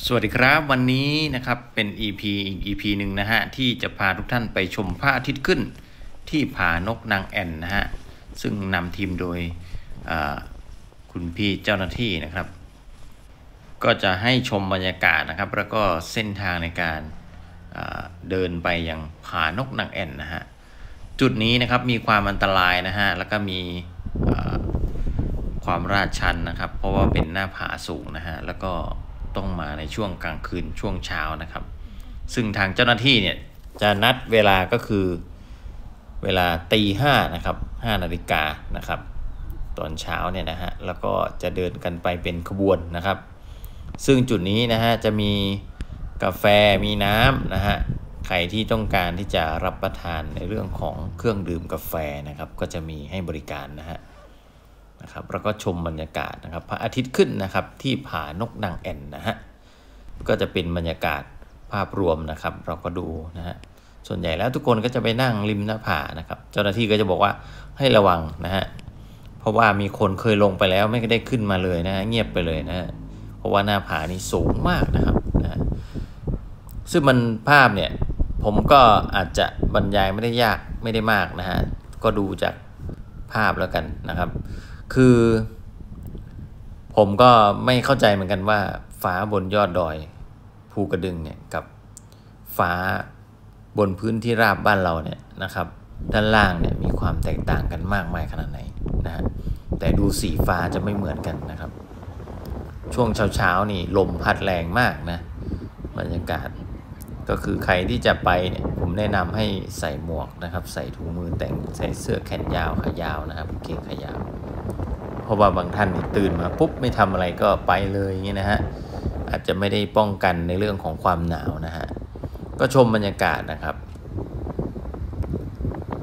สวัสดีครับวันนี้นะครับเป็น EP อีก EP หนึ่งนะฮะที่จะพาทุกท่านไปชมพระอาทิตย์ขึ้นที่ผานกนางแอ่นนะฮะซึ่งนำทีมโดยคุณพี่เจ้าหน้าที่นะครับ ก็จะให้ชมบรรยากาศนะครับ แล้วก็เส้นทางในการเดินไปยังผานกนางแอ่นนะฮะจุดนี้นะครับมีความอันตรายนะฮะแล้วก็มีความราดชันนะครับ เพราะว่าเป็นหน้าผาสูงนะฮะแล้วก็ ต้องมาในช่วงกลางคืนช่วงเช้านะครับ ซึ่งทางเจ้าหน้าที่เนี่ยจะนัดเวลาก็คือเวลาตีห้านะครับห้านาฬิกานะครับ ตอนเช้าเนี่ยนะฮะแล้วก็จะเดินกันไปเป็นขบวนนะครับ ซึ่งจุดนี้นะฮะจะมีกาแฟมีน้ำนะฮะใครที่ต้องการที่จะรับประทานในเรื่องของเครื่องดื่มกาแฟนะครับ ก็จะมีให้บริการนะฮะ นะครับแล้วก็ชมบรรยากาศนะครับพระอาทิตย์ขึ้นนะครับที่ผานกนางแอ่นนะฮะก็จะเป็นบรรยากาศภาพรวมนะครับ เราก็ดูนะฮะส่วนใหญ่แล้วทุกคนก็จะไปนั่งริมหน้าผานะครับ เจ้าหน้าที่ก็จะบอกว่าให้ระวังนะฮะเพราะว่ามีคนเคยลงไปแล้วไม่ได้ขึ้นมาเลยนะเงียบไปเลยนะฮะเพราะว่าหน้าผานี่สูงมากนะครับนะซึ่งมันภาพเนี่ยผมก็อาจจะบรรยายไม่ได้ยากไม่ได้มากนะฮะก็ดูจากภาพแล้วกันนะครับ คือ ผมก็ไม่เข้าใจเหมือนกันว่า ฟ้าบนยอดดอย ภูกระดึงเนี่ยกับฟ้าบนพื้นที่ราบบ้านเราเนี่ยนะครับ ด้านล่างเนี่ยมีความแตกต่างกันมากมายขนาดไหนนะฮะแต่ดูสีฟ้าจะไม่เหมือนกันนะครับ ช่วงเช้าๆนี่ลมพัดแรงมากนะบรรยากาศก็คือใครที่จะไปเนี่ยผมแนะนำให้ใส่หมวกนะครับ ใส่ถุงมือแต่งใส่เสื้อแขนยาวขายาวนะครับเกงขายาว เพราะว่าบางท่านตื่นมาปุ๊บไม่ทำอะไรก็ไปเลยอย่างนี้นะฮะอาจจะไม่ได้ป้องกันในเรื่องของความหนาวนะฮะก็ชมบรรยากาศนะครับ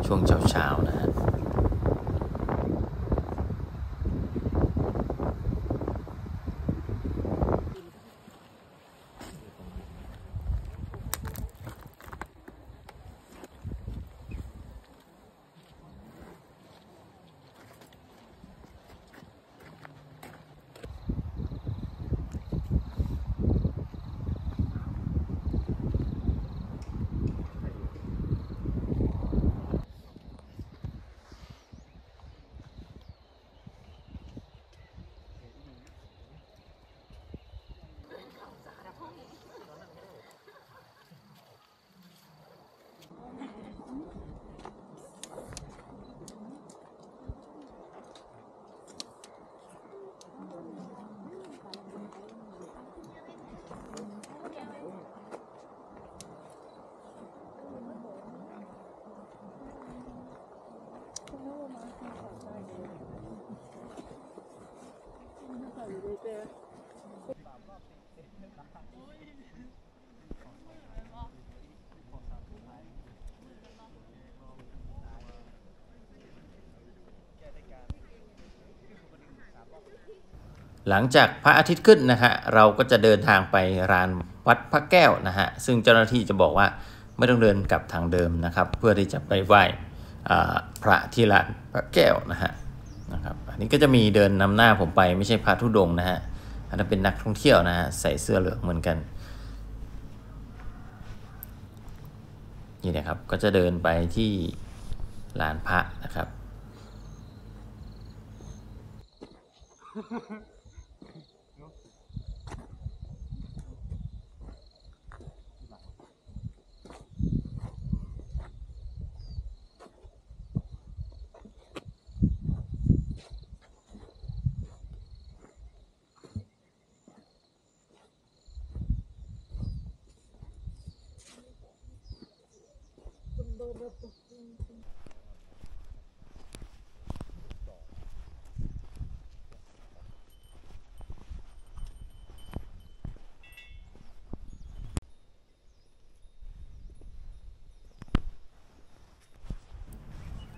ช่วงเช้าๆนะฮะ หลังจากพระอาทิตย์ขึ้นนะฮะเราก็จะเดินทางไปรานวัดพระแก้วนะฮะซึ่งเจ้าหน้าที่จะบอกว่าไม่ต้องเดินกลับทางเดิมนะครับ เพื่อที่จะไปไหว้พระที่ลานพระแก้วนะฮะนะครับอันนี้ก็จะมีเดินนำหน้าผมไปไม่ใช่พระธุดงนะฮะอันนั้นเป็นนักท่องเที่ยวนะฮะใส่เสื้อเหลืองเหมือนกันนี่นะครับก็จะเดินไปที่ลานพระนะครับ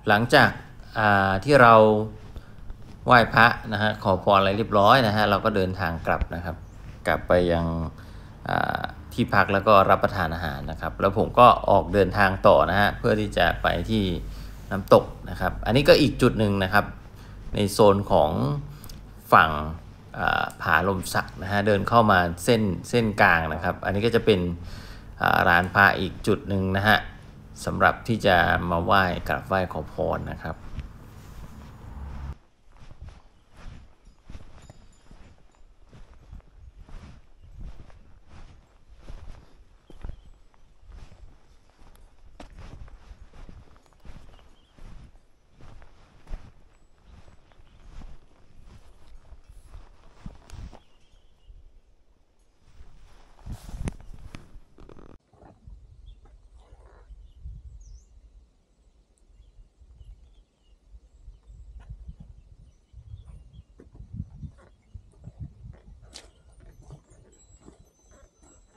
หลังจากที่เราไหว้พระนะฮะขอพรอะไรเรียบร้อยนะฮะเราก็เดินทางกลับนะครับ กลับไปยังที่พักแล้วก็รับประทานอาหารนะครับ แล้วผมก็ออกเดินทางต่อนะฮะเพื่อที่จะไปที่น้ำตกนะครับ อันนี้ก็อีกจุดหนึ่งนะครับ ในโซนของฝั่งผาลมสักนะฮะเดินเข้ามาเส้นเส้นกลางนะครับ อันนี้ก็จะเป็นร้านพระอีกจุดหนึ่งนะฮะ สำหรับที่จะมาไหว้กราบไหว้ขอพรนะครับ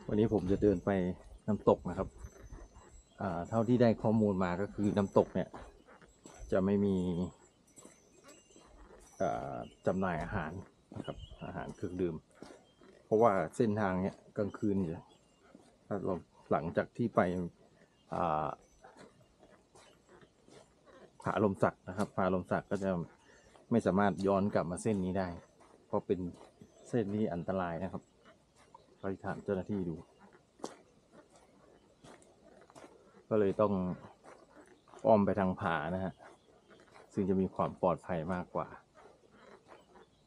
วันนี้ผมจะเดินไปน้ำตกนะครับเท่าที่ได้ข้อมูลมาก็คือน้ำตกเนี่ย จะไม่มีอ่าจำหน่ายอาหารนะครับอาหารเครื่องดื่ม เพราะว่าเส้นทางเนี่ยกลางคืนเนี่ยถ้าเราหลังจากที่ไปผาลมสักนะครับผาลมสักก็จะไม่สามารถย้อนกลับมาเส้นนี้ได้ เพราะเป็นเส้นนี้อันตรายนะครับ ก็ถามเจ้าหน้าที่ดู ก็เลยต้องอ้อมไปทางผานะฮะ ซึ่งจะมีความปลอดภัยมากกว่า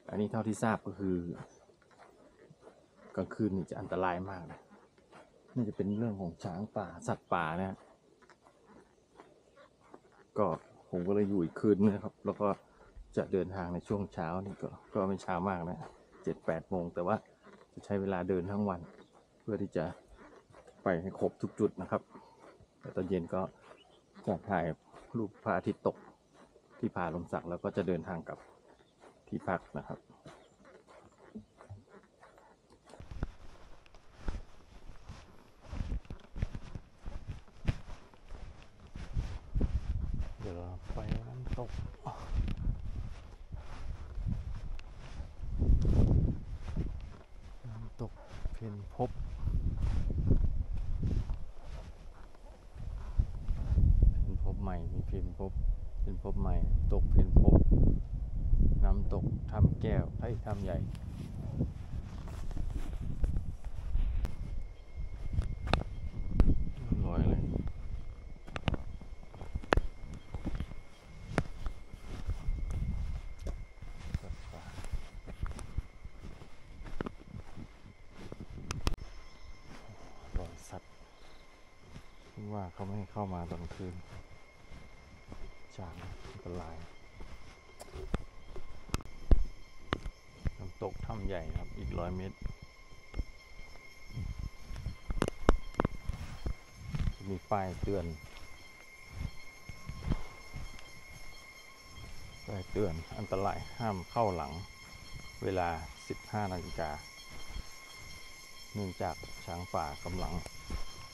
อันนี้เท่าที่ทราบก็คือกลางคืนนี่จะอันตรายมากนะน่าจะเป็นเรื่องของช้างป่าสัตว์ป่านะฮะก็ผมก็เลยอยู่อีกคืนนึงนะครับ แล้วก็จะเดินทางในช่วงเช้านี่ก็ก็ไม่เช้ามากนะเจ็ดแปดโมงแต่ว่า จะใช้เวลาเดินทั้งวัน เพื่อที่จะไปให้ครบทุกจุดนะครับ แต่ตอนเย็นก็จะถ่ายรูปพระอาทิตย์ตกที่ผาลมสักแล้วก็จะเดินทางกลับที่พักนะครับเดี๋ยวเราไปน้ำตก น้ำตก เพนพบเพนพบใหม่ มีเพนพบเพนพบใหม่ ตกเพนพบ น้ำตกทำแก้วไอ้ยถ้ำใหญ่ ลอยเลย สัตว์ป่ารอยสัตว์ที่ว่า เขาไม่ให้เข้ามาตอนคืนช้างอันตรายน้ำตกถ้ำใหญ่ครับอีกร้อยเมตร มีป้ายเตือนป้ายเตือนอันตรายห้ามเข้าหลังเวลา 15 นาฬิกา เนื่องจากช้างป่ากำลัง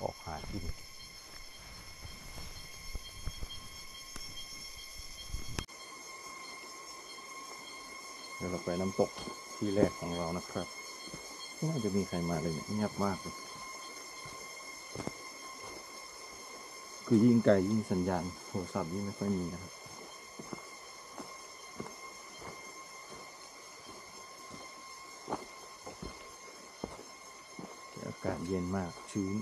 ออกหากิน ดี๋ยวเราไปน้ำตกที่แรกของเรานะครับไม่น่าจะมีใครมาเลยเนี่ยเงียบมากเลยคือยิ่งไกลยิ่งสัญญาณโทรศัพท์ยิ่งไม่ค่อยมีนะครับอากาศเย็นมากชื้น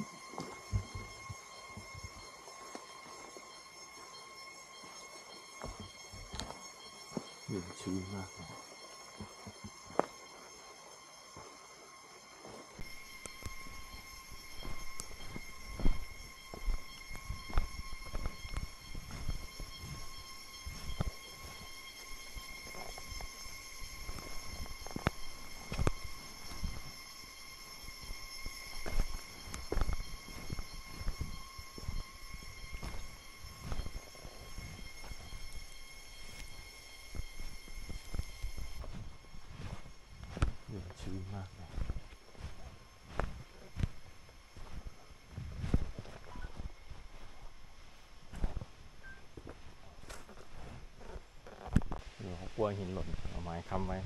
เย็นชื้นมากเลยเย็นชื้นมากเลยเดี๋ยวเขาก ลัวหินหล่นเอาไม้ค้ำไว้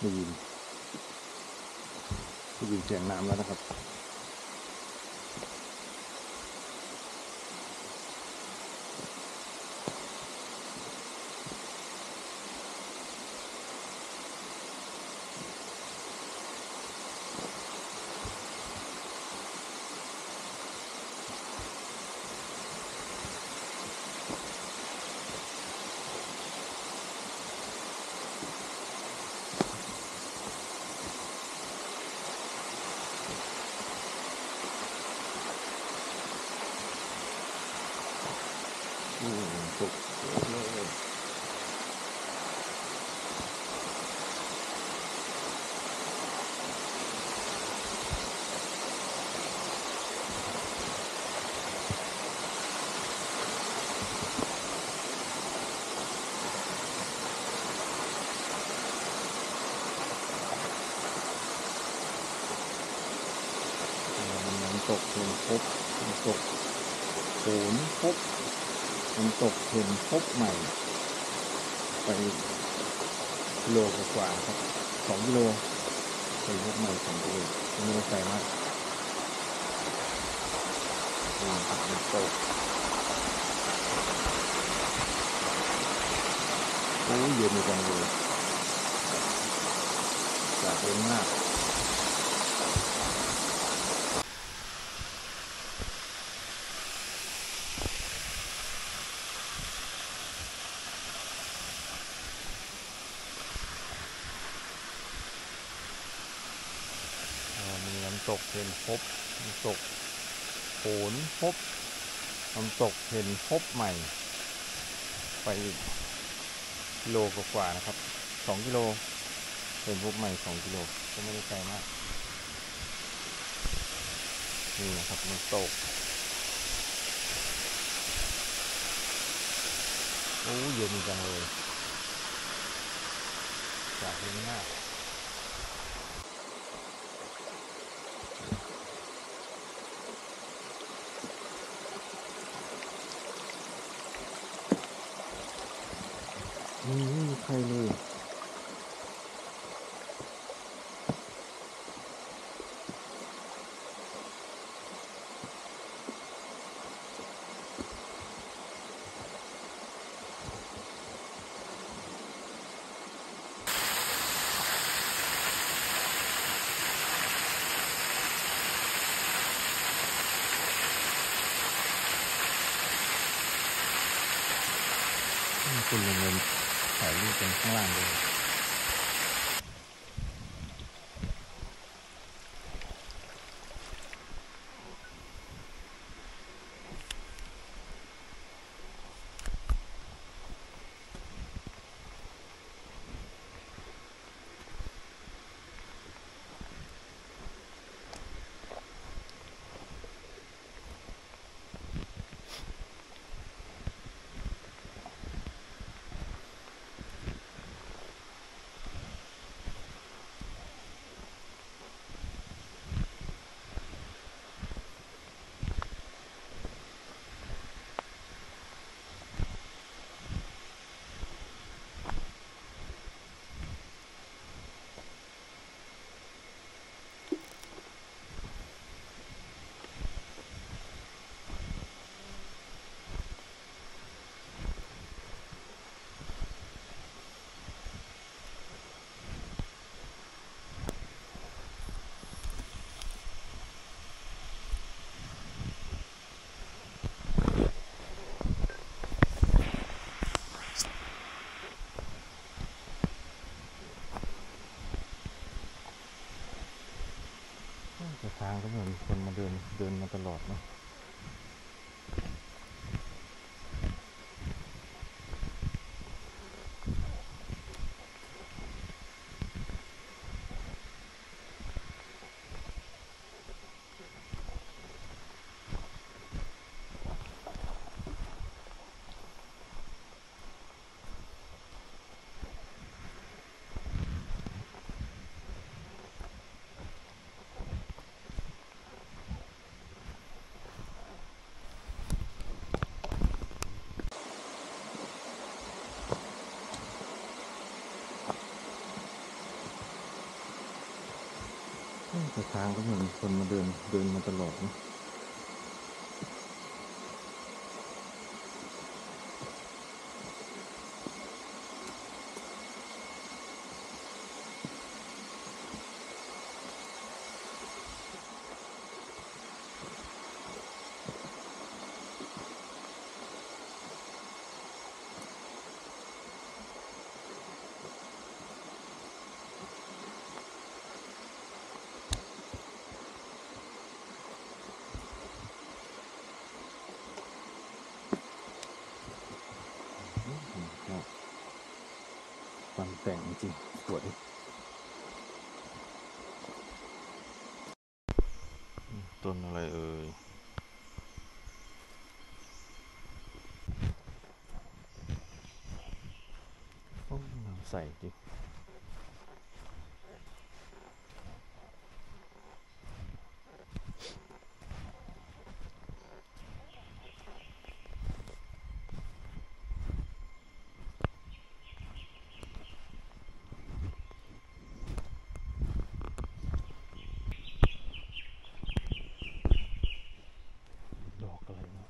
ได้ยินได้ยินยินเสียงน้ำแล้วนะครับ อืมตกเลยน้ำตกเห็นพบน้ำตกโขนพบน้ำ ตกเห็นพบใหม่ ไปโลกว่าครับสองกิโลไปพบใหม่สองกิโลม่ได้ไกลมากนี่ครับน้ำตกโอ้ยเย็นจังเลยจากเย็นมาก อ่ามีน้ำต กเห็นพบน้ำตกโขนพบน้ำตกเห็นพบใหม่ ไปกิโลกว่าๆนะครับสองกิโลเห็นพบใหม่สองกิโลก็ไม่ได้ไกลมากนี่นะครับน้ำตกโอ้เย็นจังเลยจากเย็นมาก อืมไม่มีใครเลยมีค ทางก็เหมือนคนมาเดินเดินมาตลอดนะก็ ฟันแต่งจริงสวยต้นอะไรเอ่ยโอ้น้ำใสจริง ดอกอะไรเนาะ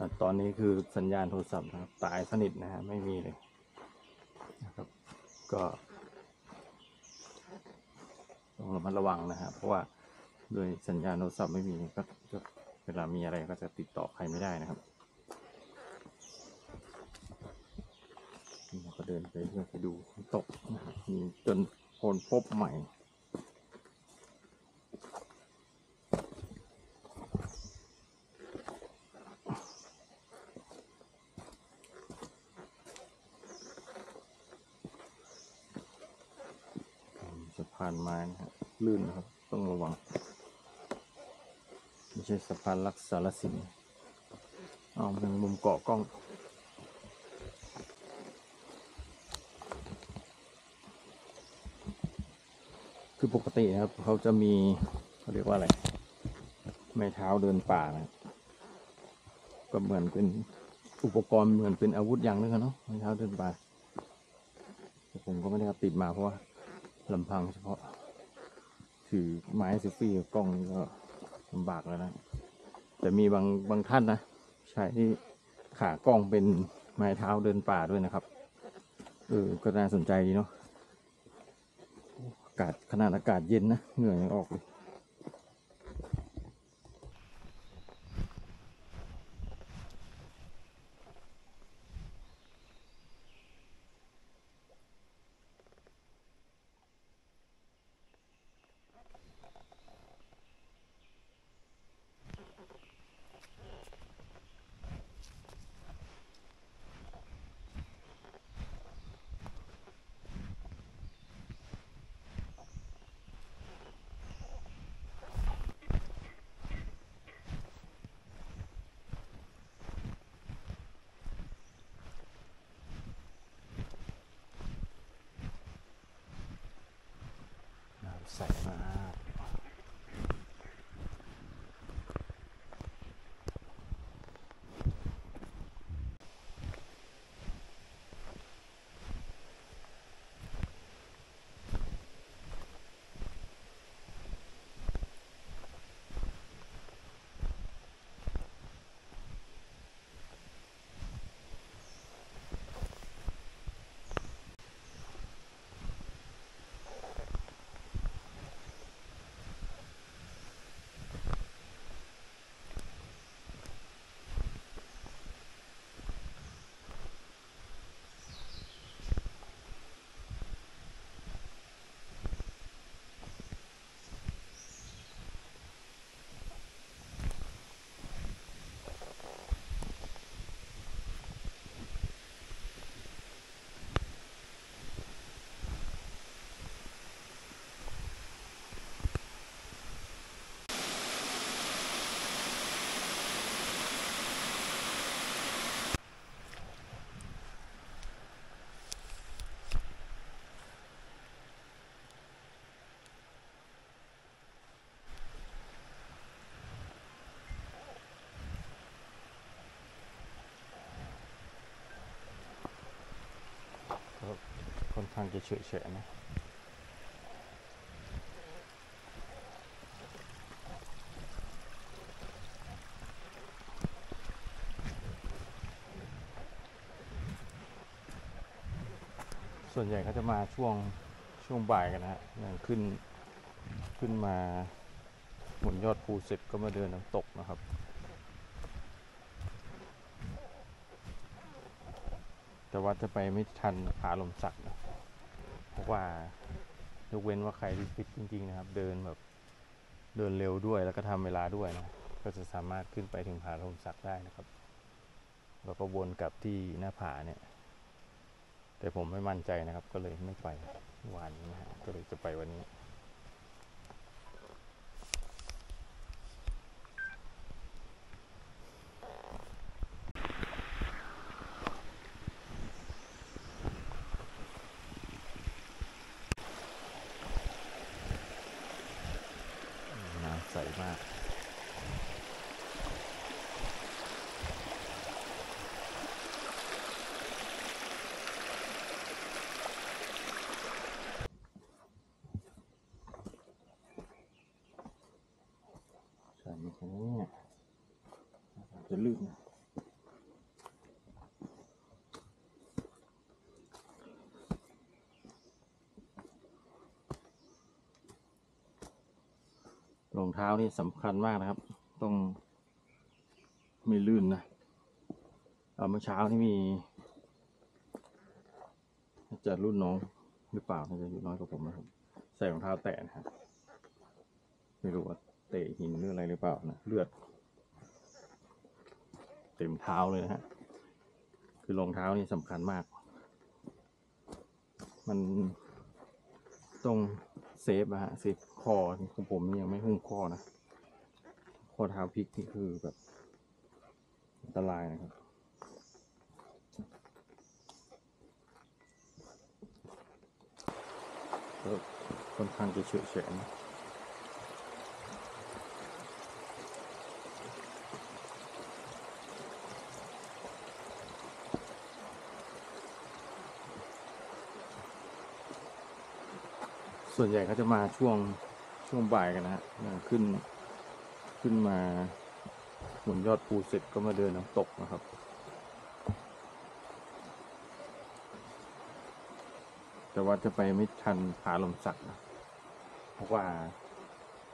อะ ตอนนี้คือสัญญาณโทรศัพท์นะครับ ตายสนิทนะฮะไม่มีเลยนะครับ ก็ต้องระมัดระวังนะฮะเพราะว่าโดยสัญญาณโทรศัพท์ไม่มีก็เวลามีอะไรก็จะติดต่อใครไม่ได้นะครับเราก็เดินไปเพื่อไปดูตกนะครับมีจนคนพบใหม่ สะพานไม้นะครับลื่นนะครับ ต้องระวัง ไม่ใช่สะพานลักษารสินเอาเป็นมุมเกาะกล้อง คือปกตินะครับ เขาจะมีเขาเรียกว่าอะไร ไม้เท้าเดินป่านะก็เหมือนเป็นอุปกรณ์เหมือนเป็นอาวุธอย่างหนึงอะเนาะไม้เท้าเดินป่าแต่ผมก็ไม่ได้ติดมาเพราะว่าลำพังเฉพาะ ถือไม้เซลฟี่กับกล้องนี่ก็ลำบากแล้วนะ แต่มีบางบางท่านนะใช้ที่ขากล้องเป็นไม้เท้าเดินป่าด้วยนะครับเออก็น่าสนใจดีเนาะอากาศขนาดอากาศเย็นนะเหงื่อยังออกเลย Sayonara. ค่อนข้างจะเฉยเฉยๆนะส่วนใหญ่ก็จะมาช่วงช่วงบ่ายกันนะฮะอย่างขึ้นขึ้นมาบนยอดภูเสร็จก็มาเดินน้ำตกนะครับ แต่ว่าจะไปไม่ทันผาลมสักนะ กว่ายกเว้นว่าใครที่ฟิตจริง ๆ นะครับ เดินแบบเดินเร็วด้วยแล้วก็ทำเวลาด้วยนะก็จะสามารถขึ้นไปถึงผาลมศักได้นะครับ แล้วก็วนกลับที่หน้าผาเนี่ย แต่ผมไม่มั่นใจนะครับ ก็เลยไม่ไปวันนี้นะฮะก็เลยจะไปวันนี้ำใสมาก ใส่มาตรงนี้เนี่ยจะ ลื่นนะรองเท้านี่สำคัญมากนะครับ ต้องไม่ลื่นนะเอาเมื่อเช้านี่มีน่าจะรุ่นน้องหรือเปล่าน่าจะอายุน้อยกว่าผมนะครับใส่รองเท้าแตะนะฮะไม่รู้ว่าเตะหินหรืออะไรหรือเปล่านะเลือด เต็มเท้าเลยนะฮะ คือรองเท้านี่สำคัญมาก มันต้องเซฟอะฮะเซฟคอของผมยังไม่หุ้มข้อนะ ข้อเท้าพลิกนี่คือแบบอันตรายนะครับ ค่อนข้างจะเฉยเฉยๆนะ ส่วนใหญ่เขาจะมาช่วงช่วงบ่ายกันนะฮะขึ้นขึ้นมาบนยอดภูเสร็จก็มาเดินน้ำตกนะครับแต่ว่าจะไปไม่ทันผาลมสักนะเพราะว่า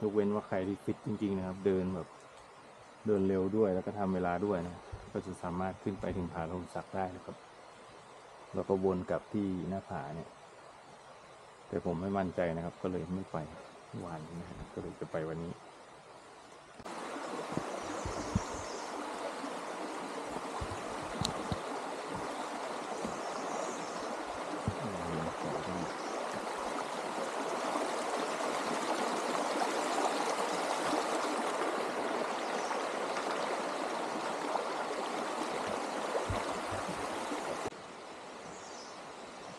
ยกเว้นว่าใครที่ฟิตจริง ๆ นะครับ เดินแบบ เดินเร็วด้วยแล้วก็ทำเวลาด้วยนะก็จะสามารถขึ้นไปถึงผาลมสักได้นะครับ แล้วก็วนกลับที่หน้าผาเนี่ย แต่ผมไม่มั่นใจนะครับ ก็เลยไม่ไปวันนี้นะครับก็เลยจะไปวันนี้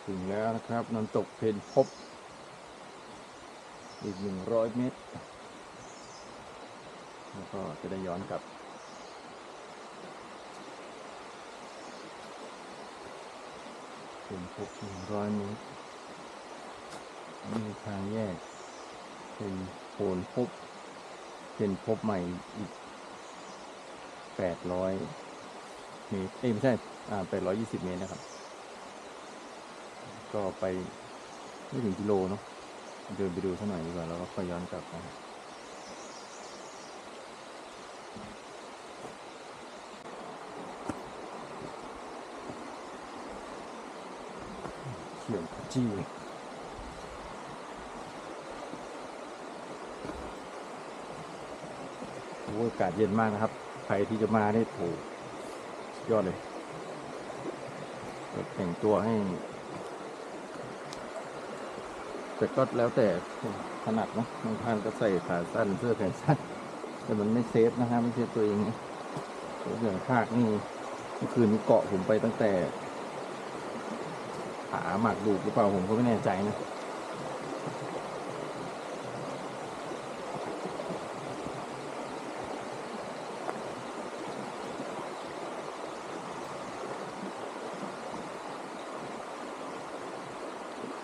ถึงแล้วนะครับน้ำตกเพนพบ อีกหนึ่งร้อยเมตร แล้วก็จะได้ย้อนกลับ เป็นพบหนึ่งร้อยเมตรมีทางแยก เป็นโผลพบ เป็นพบใหม่อีกแปดร้อยเมตร เอ้ยไม่ใช่ อ่าแปดร้อยยี่สิบเมตรนะครับ ก็ไปไม่ถึงกิโลเนาะ เดินไปดูสักหน่อยดีกว่าแล้วก็ค่อยย้อนกลับนะเขียวจีโอ้อากาศเย็นมากนะครับ ใครที่จะมาได้โอ้ยอดเลยแต่งตัวให้ แต่ก็แล้วแต่ถนัดเนอะบางท่านก็ใส่ขาสั้นเสื้อแขนสั้นแต่มันไม่ safe นะฮะไม่ safe ตัวเองนะตัวอย่างทากนี่เมื่อคืนเกาะผมไปตั้งแต่ขามาดูดหรือเปล่าผมก็ไม่แน่ใจนะ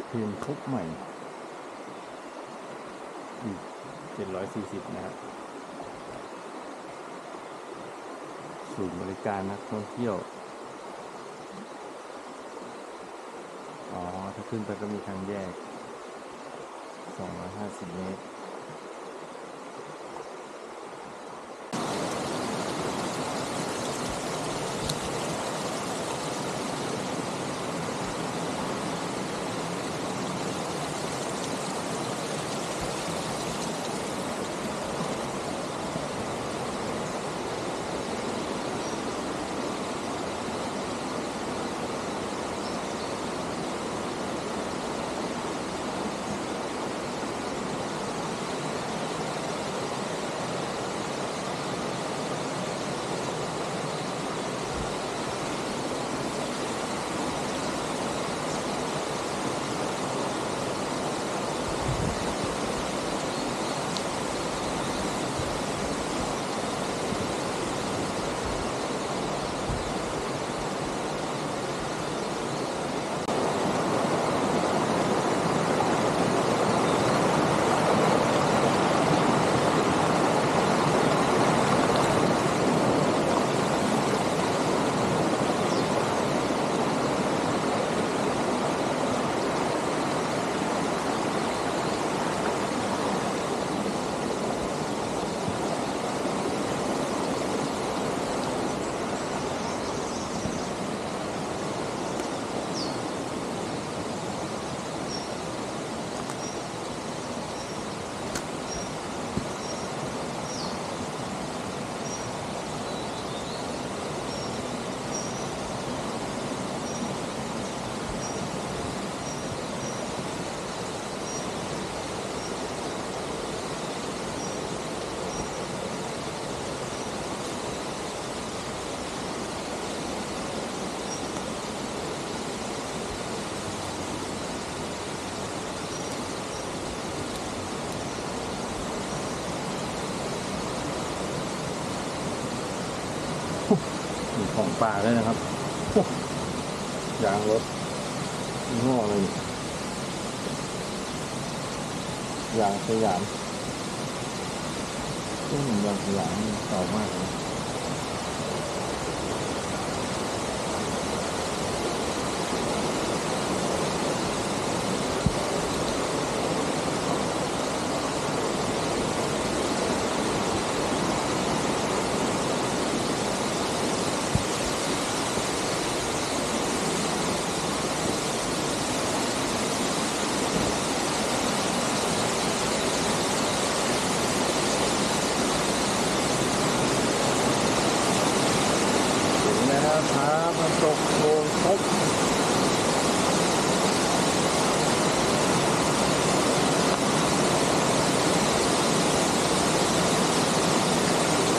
เทนพบใหม่ อีก เจ็ดร้อยสี่สิบนะครับศูนย์บริการนักท่องเที่ยว อ๋อ ถ้าขึ้นไปก็มีทางแยกสองร้อยห้าสิบเมตร ป่าเลยนะครับยางรถง้อเลยยางสยามซึ่งยางสยามนี่เก่ามากเลยถึงแล้วครับน้ำตกโพนทบ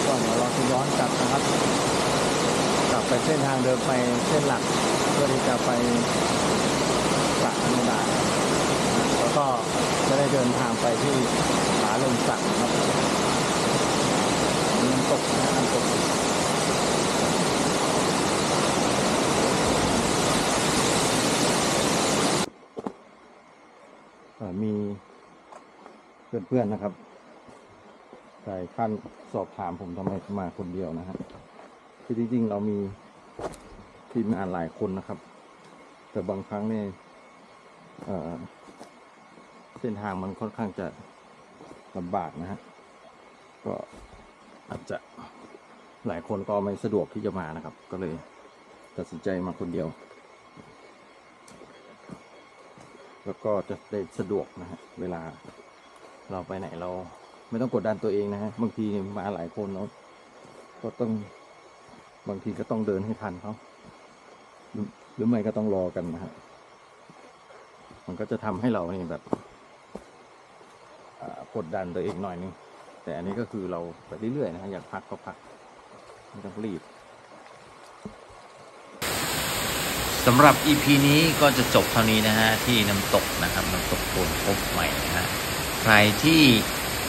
ก่อนเดี๋ยวเราจะย้อนกลับนะครับ กลับไป เดิมไปเส้นหลักเพื่อที่จะไปสระอนุดาแล้วก็จะได้เดินทางไปที่ผาลมสักครับน้ำตกนะน้ำตกเอ่อมีเพื่อนๆนะครับใส่ขั้นสอบถามผมทำไมมาคนเดียวนะฮะคือจริงๆ เรามี ทีมงานหลายคนนะครับ แต่บางครั้งเนี่ยเเส้นทางมันค่อนข้างจะลำบากนะฮะก็อาจจะหลายคนก็ไม่สะดวกที่จะมานะครับ ก็เลยตัดสินใจมาคนเดียว แล้วก็จะได้สะดวกนะฮะเวลาเราไปไหนเราไม่ต้องกดดันตัวเองนะฮะบางทีมาหลายคนเนาะก็ต้อง บางทีก็ต้องเดินให้ทันเขาหรือไม่ก็ต้องรอกันนะฮะมันก็จะทำให้เรานี่แบบกดดันตัวเองหน่อยนึงแต่อันนี้ก็คือเราไปเรื่อยๆนะฮะอยากพักก็พักไม่ต้องรีบสำหรับ EP นี้ก็จะจบเท่านี้นะฮะที่น้ำตกนะครับน้ำตกโพนพบใหม่นะฮะใครที่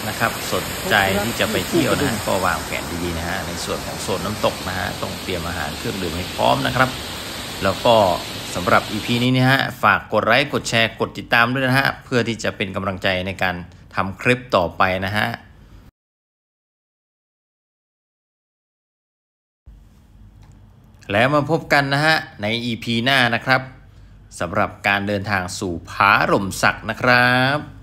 นะครับ สนใจที่จะไปเที่ยวนะฮะก็วางแผนดีๆนะฮะในส่วนของโซนน้ำตกนะฮะต้องเตรียมอาหารเครื่องดื่มให้พร้อมนะครับ แล้วก็สำหรับ EP นี้นะฮะฝากกดไลค์กดแชร์กดติดตามด้วยนะฮะเพื่อที่จะเป็นกำลังใจในการทำคลิปต่อไปนะฮะแล้วมาพบกันนะฮะใน EP หน้านะครับสำหรับการเดินทางสู่ผาหล่มสักนะครับ